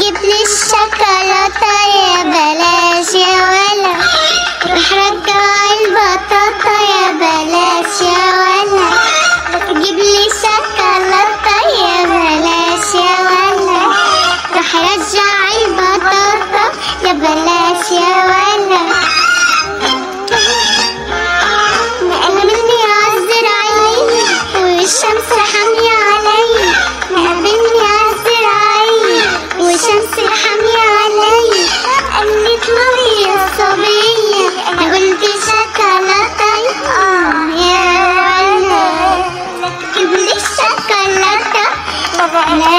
جيب لي الشوكولاتة يا بلاش يا ولا. روح رجع البطاطا يا بلاش يا ولا. جيب لي الشوكولاتة يا بلاش يا ولا. روح رجع البطاطا يا بلاش يا ولا.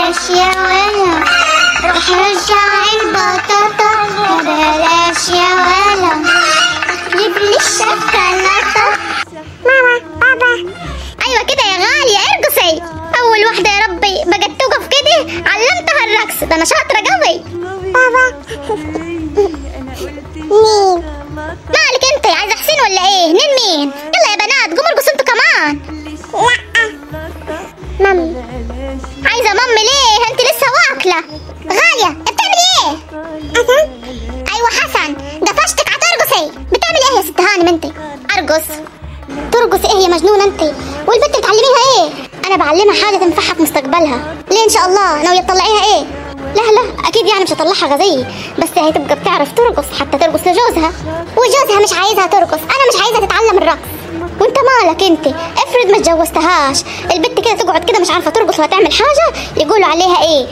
بلاش ولا رجع البطاطا بلاش يا ولا جيب لي الشوكولاتة ماما بابا. أيوه كده يا غالية ارقصي اول واحدة يا ربي بقت توقف كده علمتها الرقص ده أنا شاطرة قوي. بابا مين مالك أنت عايزة حسين ولا إيه؟ نين مين مامي. عايزة مامي ليه؟ انت لسه واكلة. غالية بتعملي إيه؟ حسن أيوه حسن قفشتك هترقصي بتعملي إيه يا ست هانم انت أرقص. ترقص إيه يا مجنونة انت؟ والبنت بتعلميها إيه؟ أنا بعلمها حاجة تنفعها في مستقبلها. ليه إن شاء الله؟ ناوية تطلعيها إيه؟ لا لا أكيد يعني مش هطلعها غزيه بس هي تبقى بتعرف ترقص حتى ترقص لجوزها. وجوزها مش عايزها ترقص. أنا مش عايزه تتعلم الرقص. وانت مالك انت؟ افرض ما اتجوزتهاش البنت كده تقعد كده مش عارفة ترقص ولا تعمل حاجة يقولوا عليها إيه؟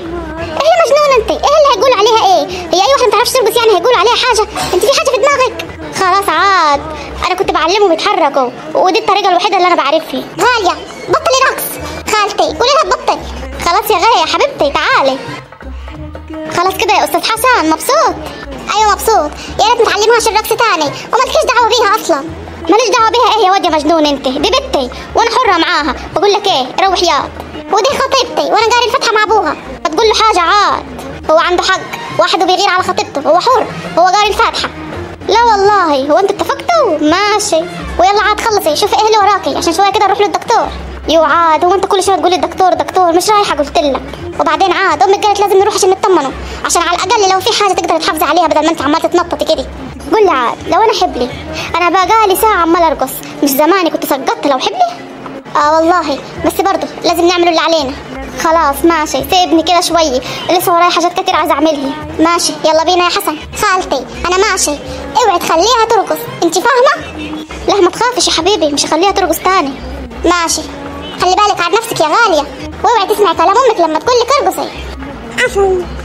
إيه مجنونة انت. إيه اللي هيقولوا عليها إيه؟ هي أي واحدة ما تعرفش ترقص يعني هيقولوا عليها حاجة؟ انت في حاجة في دماغك؟ خلاص عاد. أنا كنت بعلمهم يتحركوا ودي الطريقة الوحيدة اللي أنا بعرفها. غالية. بطلي رقص خالتي قولي لها تبطل خلاص يا غالية يا حبيبتي تعالي. خلاص كده يا أستاذ حسن مبسوط؟ أيوه مبسوط. يا ريت نتعلمهاش الرقص تاني ومالكيش دعوة بيها أصلا. ماليش دعوة بيها. إيه يا واد يا مجنون أنت؟ دي بنتي وأنا حرة معاها. بقول لك إيه روح ياض ودي خطيبتي وأنا قاري الفاتحه مع أبوها. هتقول له حاجة عاد. هو عنده حق. واحد بيغير على خطيبته هو حر. هو قاري الفاتحة. لا والله هو أنتوا اتفقتوا؟ ماشي. ويلا عاد خلصي شوفي إيه اللي وراكي. عشان شوية كده نروح للدكتور. يو عاد هو أنت كل شوية تقولي الدكتور دكتور مش رايحة قلت لك. وبعدين عاد أمك قالت لازم نروح عشان نطمنوا عشان على الأقل لو في حاجة تقدري تحافظي عليها بدل ما أنت عمالة تتنططي كده. قول لي عاد لو أنا حبلي. أنا بقالي ساعة عمال أرقص. مش زماني كنت سقطت لو حبلي. آه والله. بس برضه لازم نعمل اللي علينا. خلاص ماشي. سيبني كده شوي. لسه ورايا حاجات كتير عايزه أعملها. ماشي. يلا بينا يا حسن. خالتي أنا ماشي. اوعي تخليها ترقص. انت فاهمة؟ لا ما تخافش يا حبيبي. مش هخليها ترقص تاني. ماشي. خلي بالك على نفسك يا غالية. واوعي تسمعي كلام أمك لما تقول لك ارقصي. عفوا.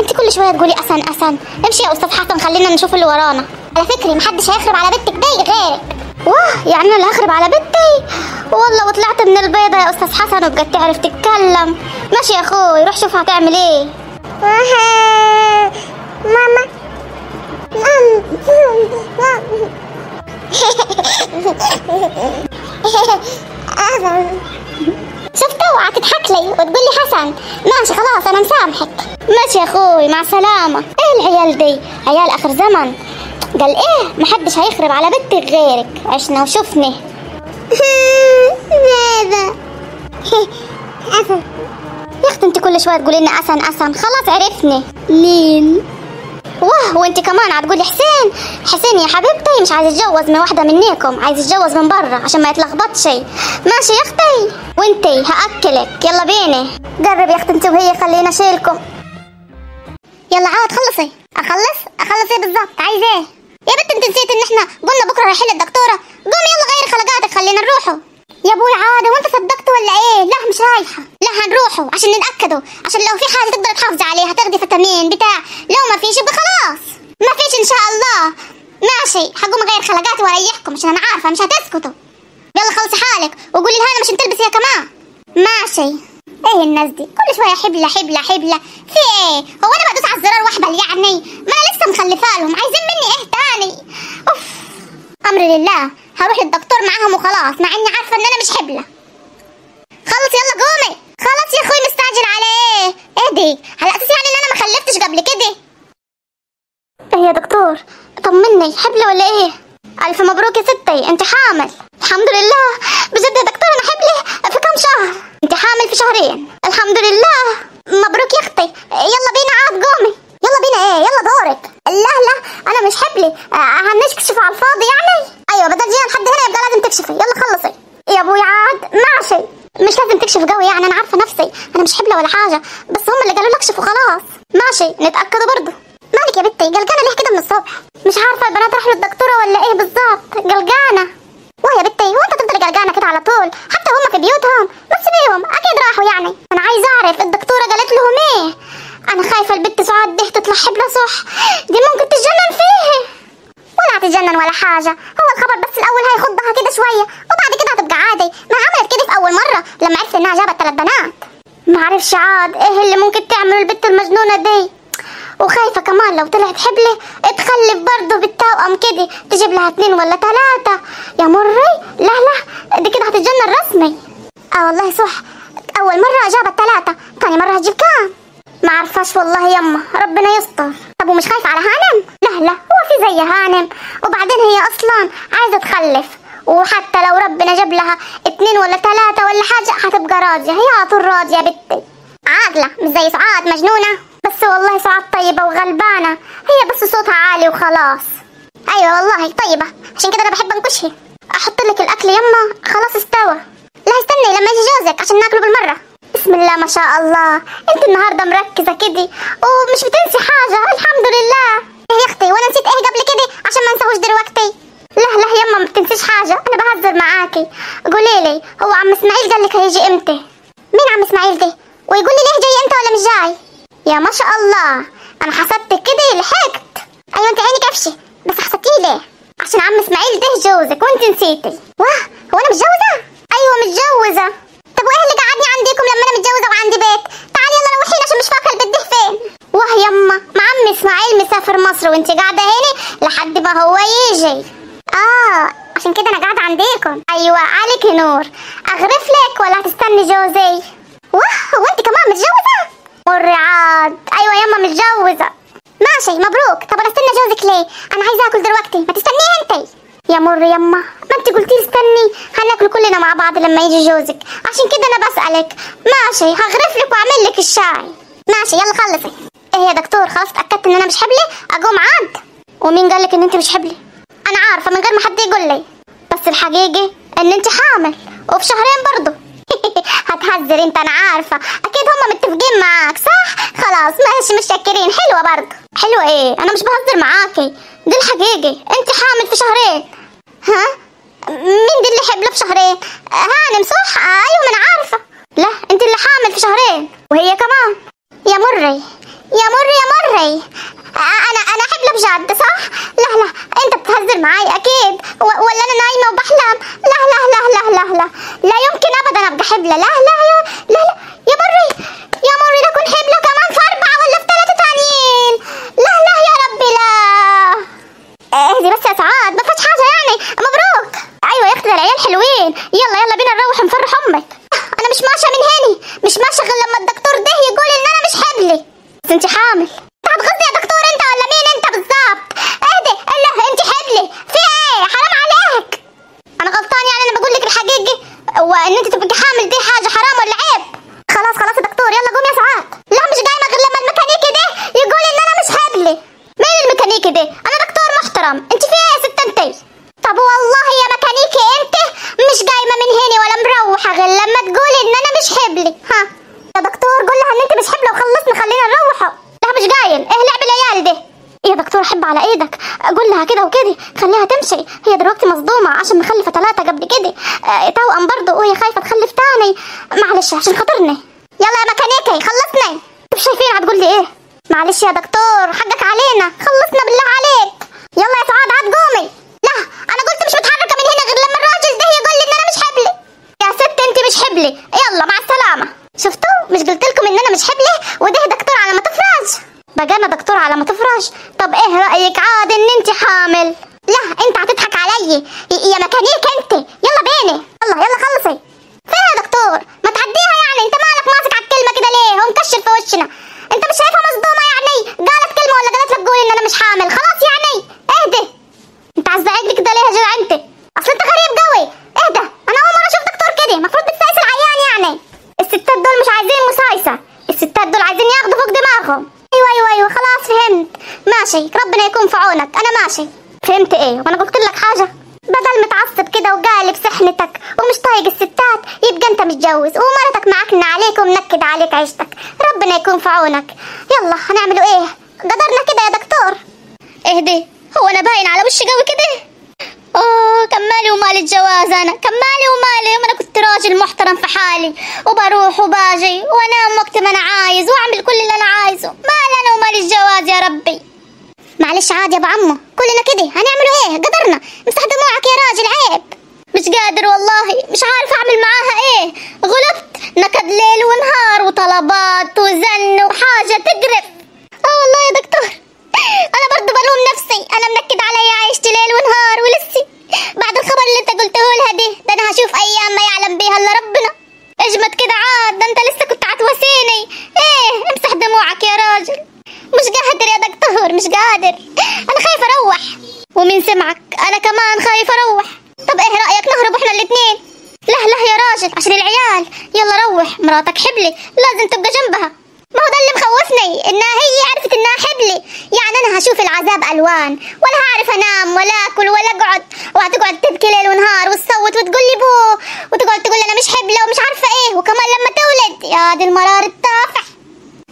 انت كل شوية تقولي أسن أسن. امشي يا أستاذ حسن خلينا نشوف اللي ورانا. على فكرة محدش هيخرب على بنتك دي غيرك. واه يعني أنا اللي هخرب على بنتي؟ والله وطلعت من البيضة يا أستاذ حسن وبقت تعرف تتكلم. ماشي يا أخوي روح شوف هتعمل إيه. ماما. شفت اوعى تضحك لي وتقول لي حسن. ماشي خلاص أنا مسامحك. ماشي يا أخوي مع السلامة. إيه العيال دي؟ عيال آخر زمن. قال إيه؟ محدش هيخرب على بنتك غيرك. عشنا وشفنا. ماذا؟ أسن. يا أختي أنت كل شوية تقولي لنا أسن أسن. خلاص عرفني. مين؟ واه وانت كمان هتقولي حسين. حسين يا حبيبتي مش عايز يتجوز من واحدة منيكم عايز يتجوز من برا عشان ما يتلخبطش. ماشي يا أختي. وانتي هأكلك. يلا بينا. قرب يا أختي انت وهي خلينا اشيلكم يلا عاد خلصي. أخلص؟ أخلص إيه بالظبط عايز إيه؟ يا بنت انت نسيت إن إحنا قلنا بكرة رايحين للدكتورة. قومي يلا غيري خلقاتك خلينا نروحوا يا أبوي عادة وانت صدقت ولا إيه؟ لا مش رايحة. لا هنروحوا عشان نتأكدوا. عشان لو في حاجة تقدر تحافظي عليها تاخدي فيتامين بتاع لو ما فيش يبقى خلاص ما فيش ان شاء الله. ماشي. هقوم اغير خلقاتي واريحكم عشان أنا عارفة مش هتسكتوا. يلا خلصي حالك. وقولي لهانا مش تلبسي هي كمان ماشي. إيه الناس دي؟ كل شوية حبلة حبلة حبلة. في إيه؟ هو أنا بدوس على الزرار وأحبل يعني؟ ما أنا لسه مخلفة لهم. عايزين مني إيه تاني؟ أوف. أمر لله. هروح للدكتور معاهم وخلاص مع إني عارفة إن أنا مش حبلة. خلص يلا قومي. خلاص يا أخوي مستعجل على إيه إيه حامل حبلة ولا إيه؟ ألف مبروك يا ستي. أنت حامل. الحمد لله. بجد يا دكتور أنا حبلة في كم شهر؟ أنت حامل في شهرين. الحمد لله. مبروك يا أختي. يلا بينا عاد قومي. يلا بينا إيه؟ يلا دورك. لا لا. أنا مش حبلة هنكشف على الفاضي يعني؟ أيوه بدل جينا لحد هنا يبقى لازم تكشفي. يلا خلصي. يا أبوي عاد. ماشي. مش لازم تكشف قوي يعني. أنا عارفة نفسي. أنا مش حبله ولا حاجة. بيوتهم بس بيهم أكيد راحوا يعني. أنا عايزة أعرف الدكتورة قالت لهم إيه؟ أنا خايفة البت سعاد دي تطلع حبلة صح دي ممكن تتجنن فيه. ولا هتتجنن ولا حاجة. هو الخبر بس الأول هيخضها كده شوية. وبعد كده هتبقى عادي. ما عملت كده في أول مرة لما عرفت إنها جابت ثلاث بنات. ما عرفش عاد إيه اللي ممكن تعمله البت المجنونة دي. وخايفة كمان لو طلعت حبلة تخلف برضه بالتوأم كده. تجيب لها اتنين ولا تلاتة. يا مري لا لا. دي كده هتتجنن رسمي. آه والله صح. أول مرة جابت تلاتة تاني مرة هتجيب كام؟ ما عرفاش والله يما ربنا يستر. طب ومش خايف على هانم؟ لا لا. هو في زي هانم. وبعدين هي أصلا عايزة تخلف. وحتى لو ربنا جاب لها اتنين ولا تلاتة ولا حاجة هتبقى راضية. هي على طول راضية بنتي. عاقلة مش زي سعاد مجنونة. بس والله سعاد طيبة وغلبانة. هي بس صوتها عالي وخلاص. أيوه والله طيبة. عشان كده أنا بحب أنكشها. أحط لك الأكل يما خلاص استوى. لا استني لما يجي جوزك عشان ناكله بالمرة. بسم الله ما شاء الله. انت النهارده مركزة كده. ومش بتنسي حاجة. الحمد لله. إيه يا أختي وأنا نسيت إيه قبل كده؟ عشان ما انساهوش دلوقتي. لا لا يما ما بتنسيش حاجة. أنا بهزر معاكي. قولي لي هو عم إسماعيل قال لك هيجي إمتى؟ مين عم إسماعيل ده؟ ويقول لي ليه جاي إمتى ولا مش جاي؟ يا ما شاء الله. أنا حسبتك كده لحقت. أيوه أنت عينك قفشة. بس حسبتيه ليه؟ عشان عم إسماعيل ده جوزك وأنت نسيتي. واه هو أنا متجوزة؟ أيوه متجوزة. طب وإيه اللي قعدني عندكم لما أنا متجوزة وعندي بيت؟ تعالي يلا روحين عشان مش فاكرة البيت ده فين. واه يما مع عم إسماعيل مسافر مصر وانت قاعدة هنا لحد ما هو يجي. آه عشان كده أنا قاعدة عندكم. أيوه عليك نور. أغرف لك ولا هتستني جوزي؟ واه هو انت كمان متجوزة؟ مر عاد أيوه يما متجوزة. ماشي مبروك. طب أنا استنى جوزك ليه؟ أنا عايزة آكل دلوقتي. ما تستنيه انت يا مر يما ما انت قلتي استني. هناكل كلنا مع بعض لما يجي جوزك. عشان كده أنا بسألك. ماشي هغرف لك وأعمل لك الشاي. ماشي يلا خلصي. إيه يا دكتور خلاص اتأكدت إن أنا مش حبلة أقوم عاد. ومين قال لك إن أنت مش حبلة أنا عارفة من غير ما حد يقول لي. بس الحقيقة إن أنت حامل. وفي شهرين برضه هتهزر أنت أنا عارفة. أكيد هم متفقين معاك صح؟ خلاص ماشي متشكرين. حلوة برضه حلوة إيه؟ أنا مش بهزر معاكي. دي الحقيقة. أنت حامل في شهرين. ها؟ مين دي اللي حبلة في شهرين؟ هانم صح؟ أيوه ما أنا عارفة. لا أنت اللي حامل في شهرين. وهي كمان. يا مري. يا مري يا مري. أنا أنا حبلة بجد صح؟ لا لا أنت بتهزر معاي أكيد. ولا أنا نايمة وبحلم؟ لا لا لا لا لا لا. لا يمكن ابدا أبقى يا لا لا يا مري يا مري ده اكون حبلة كمان في اربعة ولا في ثلاثة تانيين لا لا يا ربي لا اهدي بس يا سعاد ما فيهاش حاجة يعني مبروك أيوه يا أختي ده العيال حلوين يلا يلا بينا نروح نفرح أمك أنا مش ماشية من هنا مش ماشية غير لما الدكتور ده يقول ان أنا مش حبلة بس انت حامل انت هتغزي يا دكتور انت ولا مين انت بالظبط اهدي لا انت حبلة في إيه حرام عليك أنا غلطان يعني أنا بقول لك الحقيقة وان انت تبقي حامل دي حاجة حرام ولا عيب خلاص خلاص يا دكتور يلا قوم يا سعاد لا مش قايمة غير لما الميكانيكي ده يقول ان أنا مش حبلة مين الميكانيكي ده أنا دكتور محترم انت في إيه يا ست انت طب والله يا ميكانيكي انت مش قايمة من هنا ولا مروحة غير لما تقولي ان أنا مش حبلة ها يا دكتور قول لها ان انت مش حبلة وخلصنا خلينا نروحوا لا مش قايل إيه لعب العيال ده إيه يا دكتور حب على إيدك قول لها كده وكده خليها تمشي هي دلوقتي مصدومه عشان مخلفه ثلاثة قبل كده آه توأم برضه وهي خايفه تخلف تاني معلش عشان خاطرني؟ يلا يا ميكانيكي خلصني أنتوا شايفين هتقول لي إيه؟ معلش يا دكتور حقك علينا. خلصنا بالله عليك. يلا يا سعاد هات قومي. لا أنا قلت مش متحركة من هنا غير لما الراجل ده يقول لي إن أنا مش حبلة يا ست أنت مش حبلة يلا مع السلامة. شفتوا؟ مش قلت لكم إن أنا مش حبلة وده دكتور على ما تفرج. بقى أنا دكتور على ما تفرج. طب إيه رأيك؟ عاد إن أنت حامل. لا أنت هتضحك علي. يا ميكانيك أنت. يلا بيني. يلا يلا خلصي. دكتور ما تعديها يعني. انت مالك ماسك على الكلمة كده ليه؟ هو مكشر في وشنا. انت مش شايفها مصدومة يعني؟ قالت كلمة ولا قالت لك قولي إن أنا مش حامل؟ خلاص يعني. اهدي انت عزقك لي كده ليه يا جدع أنت؟ أصل أنت غريب قوي. اهدى. أنا أول مرة أشوف دكتور كده. المفروض بتسايس العيان يعني. الستات دول مش عايزين مسايسة. الستات دول عايزين ياخدوا فوق دماغهم. أيوه أيوه أيوه. خلاص فهمت. ماشي. ربنا يكون في عونك. أنا ماشي. فهمت إيه؟ وأنا قلت لك حاجة. بدل متعصب كده وقالب سحنتك ومش طايق يبقى متجوز ومرتك معكنة عليك ومنكد عليك عيشتك. ربنا يكون في عونك. يلا هنعملوا إيه؟ قدرنا كده يا دكتور. اهدي هو أنا باين على وشي قوي كده؟ أوه كان مالي ومال الجواز أنا؟ كان مالي ومالي؟ أنا كنت راجل محترم في حالي. وبروح وباجي وأنام وقت ما أنا عايز وأعمل كل اللي أنا عايزه. مال أنا ومال الجواز يا ربي؟ معلش عادي يا أبو عمو كلنا كده. هنعملوا إيه؟ قدرنا. امسح دموعك يا راجل عيب. مش قادر والله. مش عارف أعمل معاها إيه. غلبت نكد ليل ونهار وطلبات وزن وحاجة تقرف آه والله يا دكتور أنا برضه بلوم نفسي أنا منكد عليا عيشتي ليل ونهار ولسي بعد الخبر اللي انت قلته لها دي ده أنا هشوف أيام ما يعلم بيها الا ربنا اجمد كده عاد ده انت لسه كنت هتواسيني إيه امسح دموعك يا راجل مش قادر يا دكتور مش قادر أنا خايف أروح ومين سمعك أنا كمان خايف أروح طب إيه رايك نهرب إحنا الاتنين لا لا يا راجل عشان العيال يلا روح مراتك حبلي لازم تبقى جنبها ما هو ده اللي مخوفني انها هي عرفت انها حبلي يعني أنا هشوف العذاب الوان ولا هعرف انام ولا اكل ولا اقعد وهتقعد تبكي ليل ونهار وتصوت وتقول لي بو وتقعد تقول لي أنا مش حبلة ومش عارفه إيه وكمان لما تولد. يا دي المرار التافه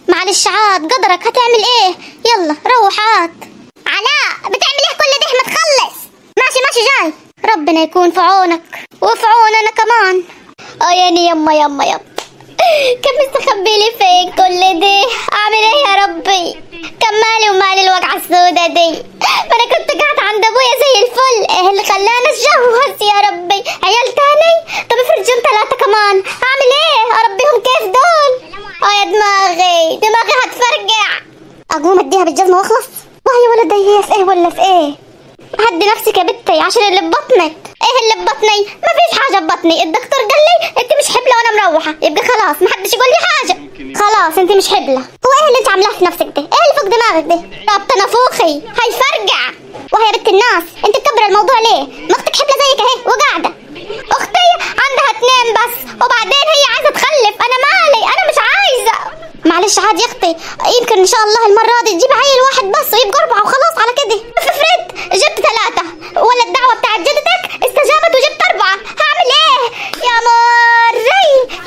معلش عاد قدرك هتعمل إيه؟ يلا روح عاد. علاء بتعمل إيه؟ كل ده ما تخلص. ماشي ماشي جاي. ربنا يكون في عونك. وفي عوننا كمان. آه يعني يما يما يما. كان مستخبي لي فين كل دي؟ أعمل إيه يا ربي؟ كان مالي ومالي الوجعه السودة دي؟ ما أنا كنت قاعدة عند أبويا زي الفل. إيه اللي خلاني اتجوز يا ربي؟ عيال تاني؟ طب افرض جم ثلاثة كمان. أعمل إيه؟ أربيهم كيف دول. آه يا دماغي. دماغي هتفرقع أقوم أديها بالجزمة وأخلص. وهي ولا هي في إيه ولا في إيه؟ هدي نفسك يا بنتي عشان اللي ببطنك إيه اللي ببطني. ما فيش حاجة ببطني. الدكتور قال لي أنت مش حبلة وأنا مروحة. يبقى خلاص ما حدش يقول لي حاجة. خلاص أنت مش حبلة. هو إيه اللي أنت عاملاه في نفسك ده؟ إيه اللي فوق دماغك ده؟ رابطه نافوخي هيفرقع وهي بنت الناس. أنت تكبر الموضوع ليه؟ ما أختك حبلة زيك أهي وقاعدة. أختي عندها اتنين بس وبعدين هي عايزة تخلف. أنا مالي؟ أنا مش عايزة. معلش عادي يا أختي يمكن إن شاء الله المرة دي تجيب عيل واحد بس ويبقى أربعة وخلاص على كده افرض جبت ثلاثة ولا الدعوه بتاعت جدتك استجابت وجبت اربعه هعمل إيه يا مري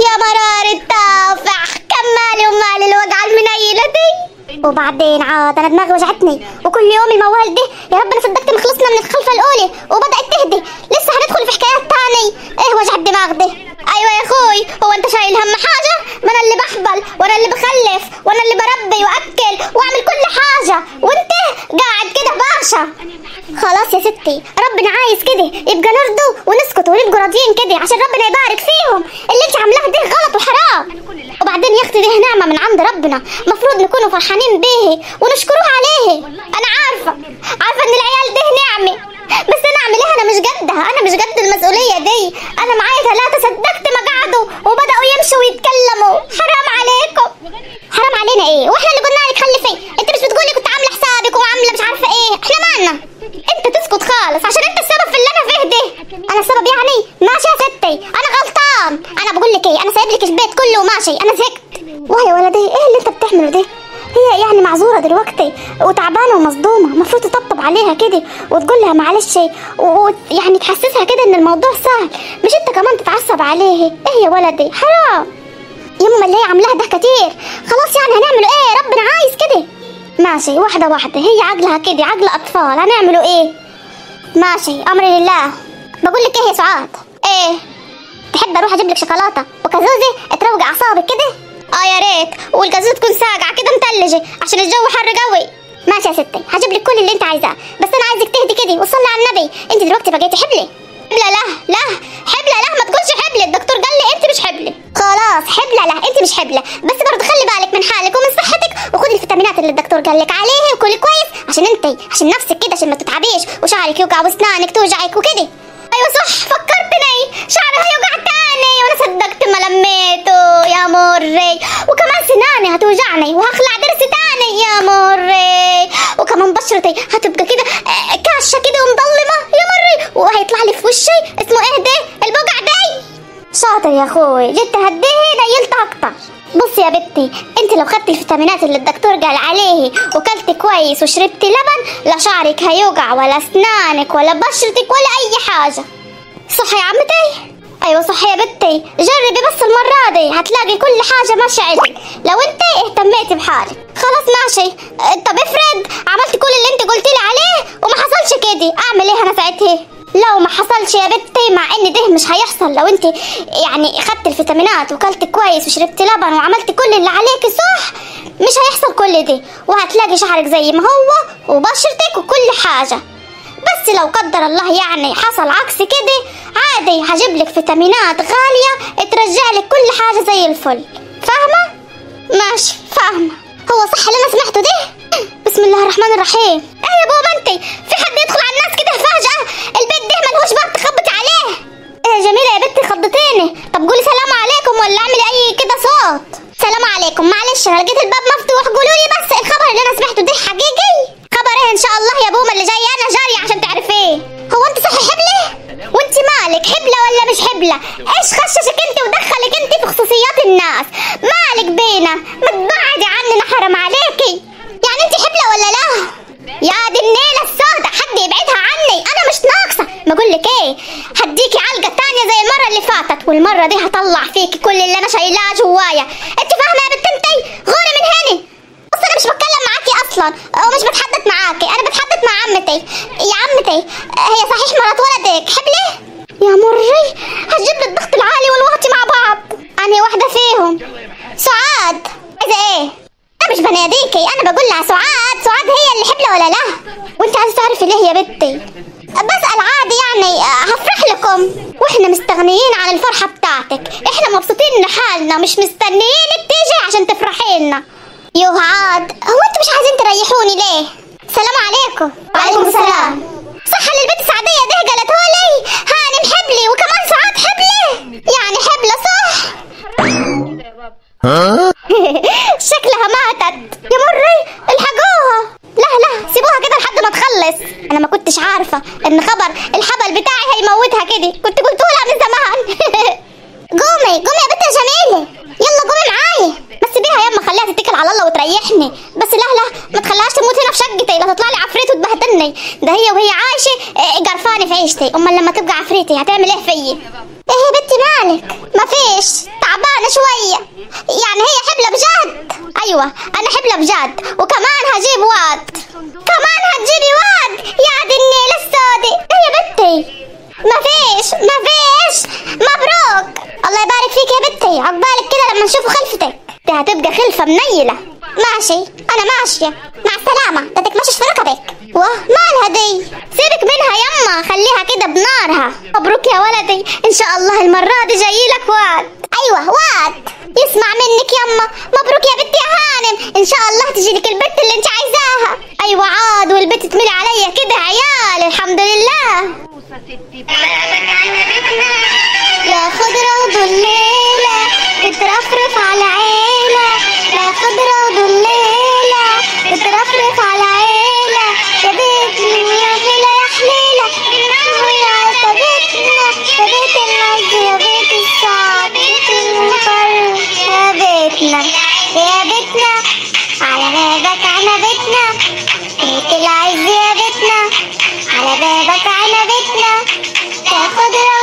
يا مرار التافع كم مالي ومال الوجعه المنيله دي وبعدين عاد أنا دماغي وجعتني. وكل يوم الموال ده يا رب أنا صدقت ما خلصنا من الخلفة الأولى وبدأت تهدي. لسه هندخل في حكايات تاني. إيه وجع الدماغ ده؟ أيوه يا أخوي هو أنت شايل هم حاجة؟ ما أنا اللي بحبل وأنا اللي بخلف وأنا اللي بربي وأكل وأعمل كل حاجة. وأنت قاعد كده باشا خلاص يا ستي ربنا عايز كده يبقى نرضوا ونسكت ونبقوا راضيين كده عشان ربنا يبارك فيهم. اللي انت عاملاه ده غلط وحرام. وبعدين يا أختي دي نعمة من عند ربنا. المفروض نكونوا فرحانين بيه ونشكروه عليه. أنا عارفة عارفة إن العيال ده نعمة. بس أنا أعمل إيه؟ أنا مش قدها أنا مش قد المسؤولية دي. أنا معايا ثلاثة صدقت ما قعدوا وبدأوا يمشوا ويتكلموا. وتقول لها معلش ويعني تحسسها كده إن الموضوع سهل. مش أنت كمان تتعصب عليه؟ إيه يا ولدي؟ حرام. يما اللي هي عاملاها ده كتير. خلاص يعني هنعمله إيه؟ ربنا عايز كده. ماشي واحدة واحدة. هي عقلها كده عقل أطفال. هنعمله إيه؟ ماشي أمري لله. بقول لك إيه يا سعاد؟ إيه؟ تحب أروح أجيب لك شوكولاتة وكازوزه تروق أعصابك كده. آه يا ريت. والكازوزه تكون ساقعة كده متلجة عشان الجو حر قوي. ماشي يا ستي هجيب لك كل اللي انت عايزاه. بس أنا عايزك تهدي كده وصلي على النبي. انت دلوقتي بقيتي حبلي حبلة لا لا حبلة لا ما تقولش حبلة. الدكتور قال لي انت مش حبلة. خلاص حبلة لا انت مش حبلة. بس برضه خلي بالك من حالك ومن صحتك وخدي الفيتامينات اللي الدكتور قال لك عليها وكلي كويس عشان انت عشان نفسك كده عشان ما تتعبيش. وشعرك يوجع واسنانك توجعك وكده. أيوه صح فكرتني. شعري هيوجع تاني وأنا صدقت ما لميته. يا مري. وكمان سناني هتوجعني وهخلع ضرس تاني. يا مري. وكمان بشرتي هتبقى كده آه، كاشة كده ومظلمة. يا مري. وهيطلع لي في وشي اسمه إيه ده؟ البقع دي شاطر يا أخوي. جيت تهديه نيلت أكتر. بصي يا بنتي أنت لو خدتي الفيتامينات اللي الدكتور قال عليه وكلتي كويس وشربتي لبن لا شعرك هيوجع ولا أسنانك ولا بشرتك ولا حاجة. صح يا عمتي؟ أيوه صح يا بنتي. جربي بس المرة دي هتلاقي كل حاجة ماشية عدل لو أنت اهتميتي بحالك. خلاص ماشي. طب افرض عملت كل اللي أنت قلتي لي عليه وما حصلش كده. أعمل إيه أنا ساعتها؟ لو ما حصلش يا بنتي مع إن ده مش هيحصل. لو أنت يعني خدت الفيتامينات وكلت كويس وشربت لبن وعملت كل اللي عليك صح؟ مش هيحصل كل ده. وهتلاقي شعرك زي ما هو وبشرتك وكل حاجة. بس لو قدر الله يعني حصل عكس كده عادي هجيب لك فيتامينات غالية ترجع لك كل حاجة زي الفل. فاهمة؟ ماشي فاهمة. هو صح اللي أنا سمعته ده؟ بسم الله الرحمن الرحيم. إيه يا بابا انت في حد يدخل على الناس كده فجأة؟ البيت ده ملهوش باب تخبطي عليه. إيه جميلة يا بنتي خضتيني طب قولي سلام عليكم ولا اعملي أي كده صوت؟ سلام عليكم معلش أنا لقيت الباب مفتوح. قولوا لي بس الخبر اللي أنا سمعته ده حقيقي؟ خبر إن شاء الله يا بومه اللي جاي؟ أنا جارية عشان تعرفيه. هو أنت صحي حبلة؟ وأنت مالك؟ حبلة ولا مش حبلة؟ إيش خششك أنت ودخلك أنت في خصوصيات الناس؟ مالك بينا؟ ما تبعدي عننا حرام عليكي. يعني أنت حبلة ولا لا؟ يا دي النيلة السوداء حد يبعدها عني؟ أنا مش ناقصة. بقول لك إيه؟ هديكي علقة تانية زي المرة اللي فاتت والمرة دي هطلع فيكي كل اللي أنا شايلاه جوايا. أنت فاهمة يا بنت انتي غوري من هنا بص أنا مش بتكلم معاكي أصلا ومش بتحدث معاكي. أنا بتحدث مع عمتي. يا عمتي هي صحيح مرات ولدك. حبلة يا مري هتجيب الضغط العالي والواطي مع بعض. انهي واحدة فيهم. سعاد عايزة إيه؟ أنا مش بناديكي أنا بقول لها سعاد سعاد هي اللي حبلة ولا لا؟ وأنت عايزة تعرفي ليه يا بنتي؟ بسأل عادي يعني هفرح لكم. وإحنا مستغنيين عن الفرحة بتاعتك. إحنا مبسوطين لحالنا مش مستنيينك تيجي عشان تفرحي لنا. يوه عاد هو أنتوا مش عايزين تريحوني ليه؟ السلام عليكم. وعليكم السلام. صح اللي البنت سعدية ده قالت لي هانم حبلي وكمان سعاد حبلي. يعني حبلة صح؟ شكلها ماتت. يا مري الحقوها. لا لا سيبوها كده لحد ما تخلص. أنا ما كنتش عارفة إن خبر الحبل بتاعي هيموتها كده. كنت قلتولها من زمان. قومي قومي يا بنت يا جميلة. يلا قومي معايا. بس بيها يما خليها وتريحني بس لا لا ما تخليهاش تموت هنا في شقتي. لا تطلع لي عفريت وتبهدلني. ده هي وهي عايشة آه، قرفانة في عيشتي. أمال لما تبقى عفريتي هتعمل إيه فيي؟ إيه يا بنتي مالك؟ ما فيش. تعبانة شوية. يعني هي حبلة بجد. أيوه أنا حبلة بجد. وكمان هجيب واد. كمان هتجيبي واد. يا دي النيلة السوداء إيه يا بنتي؟ ما فيش ما فيش. مبروك. الله يبارك فيك يا بنتي. عقبالك كده لما نشوف خلفتك. دي هتبقى خلفة منيلة. ماشي. أنا ماشية. مع السلامة. ده تكمشش في ركبك؟ واه مالها دي سيبك منها يما. خليها كده بنارها. مبروك يا ولدي. إن شاء الله المرة دي جايلك واد. أيوه واد. يسمع منك يما. مبروك يا بنتي يا هانم إن شاء الله تجيلك البنت اللي أنت عايزاها. أيوه عاد. والبنت تملي عليا كده عيال. الحمد لله. لا خضرة وضليلة على بابك عنبتنا يا خضرة